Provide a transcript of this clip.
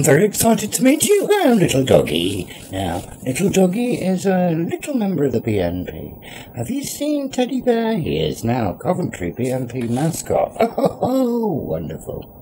I'm very excited to meet you, little doggy. Now, little doggy is a little member of the BNP. Have you seen Teddy Bear? He is now Coventry BNP mascot. Oh, wonderful.